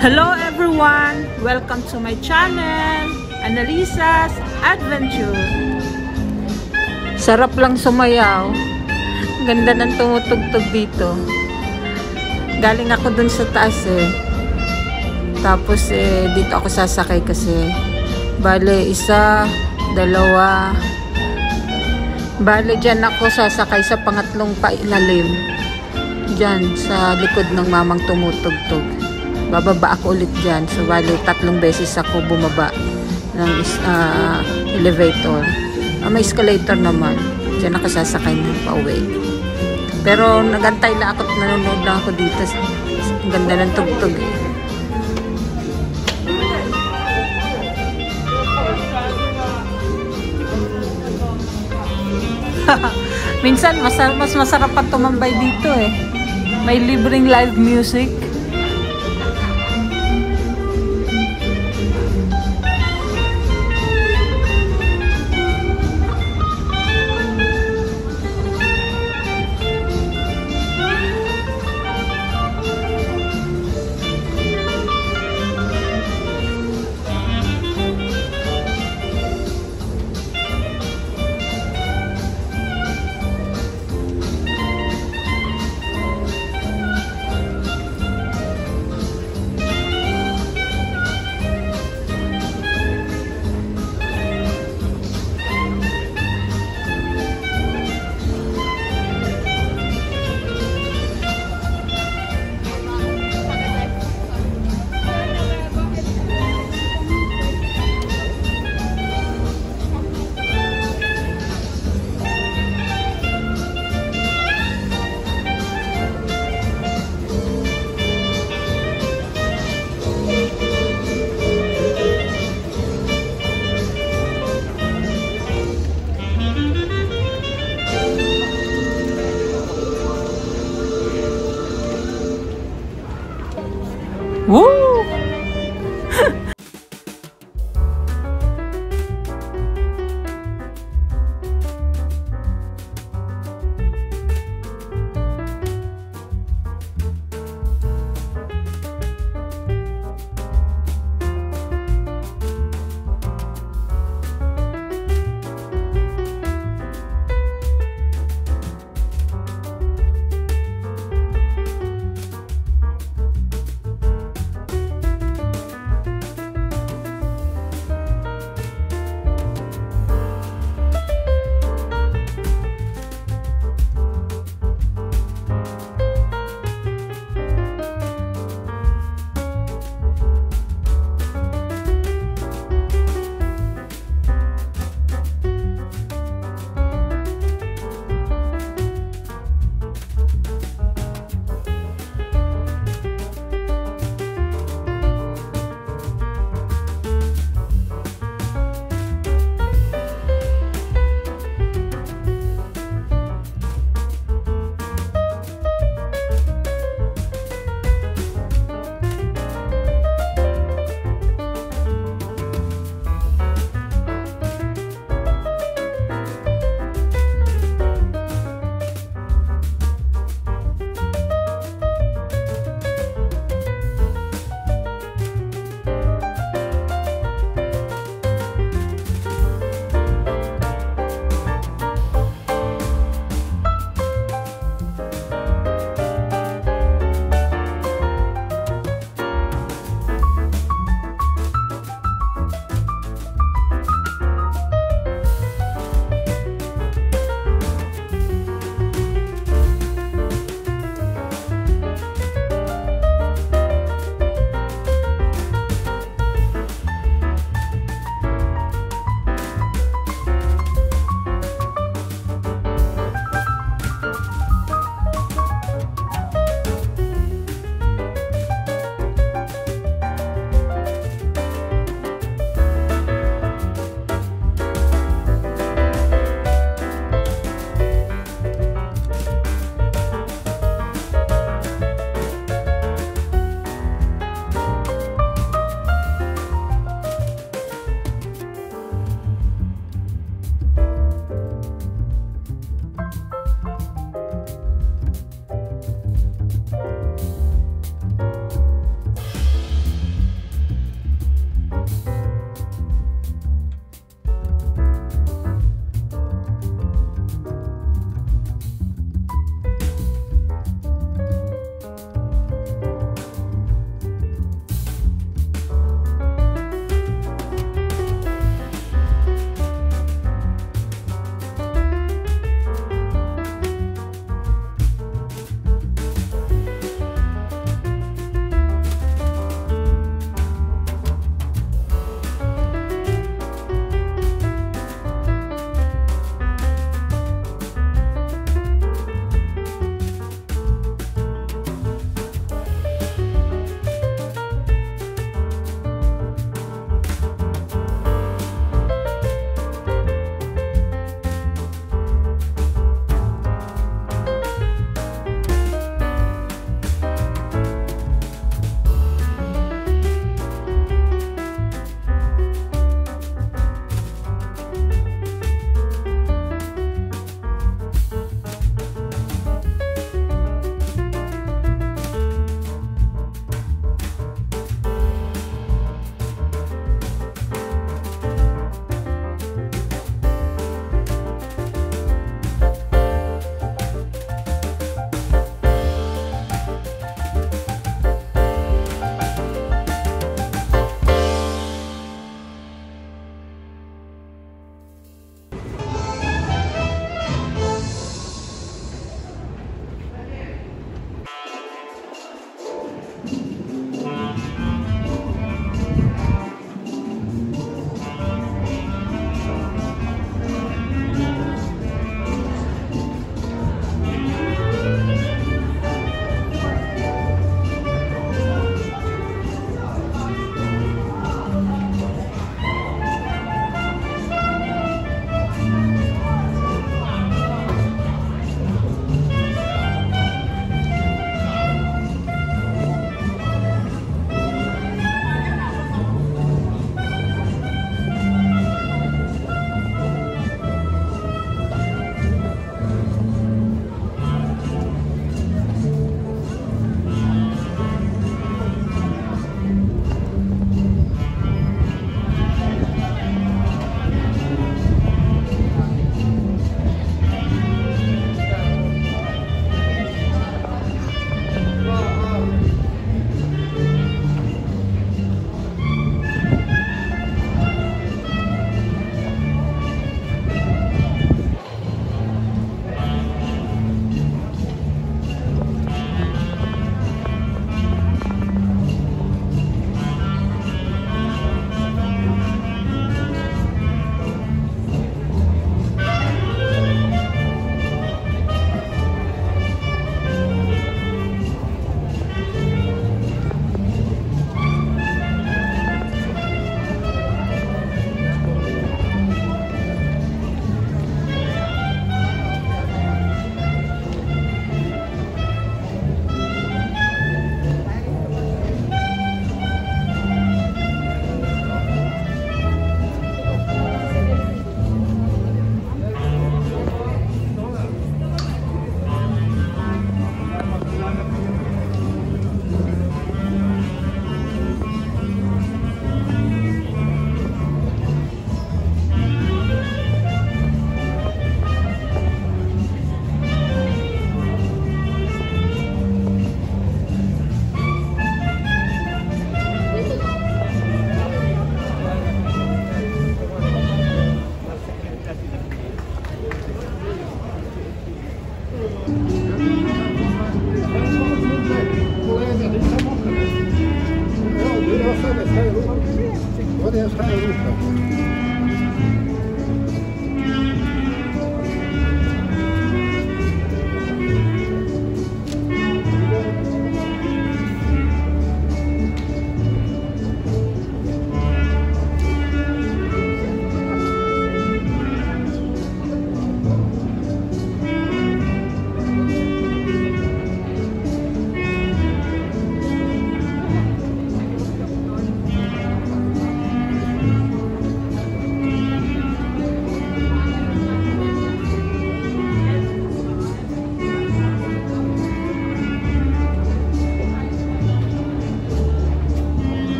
Hello everyone! Welcome to my channel, Analisa's Adventure. Sarap lang sumayaw. Ganda ng tumutugtog dito. Galing ako dun sa taas eh. Tapos eh, dito ako sasakay kasi. Bale, isa, dalawa. Bale, dyan ako sasakay sa pangatlong pailalim. Dyan, sa likod ng mamang tumutugtog bababa ako ulit dyan. So, bali, tatlong beses ako bumaba ng uh, elevator. Uh, may escalator naman. Diyan nakasasakay ng pauwi. Pero nagantay lang ako nanonood lang ako dito. Ang ganda ng tugtog eh. Minsan, mas, mas masarap pa tumambay dito eh. May libreng live music.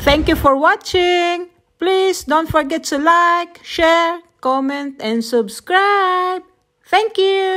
Thank you for watching. Please don't forget to like, share, comment, and subscribe. Thank you.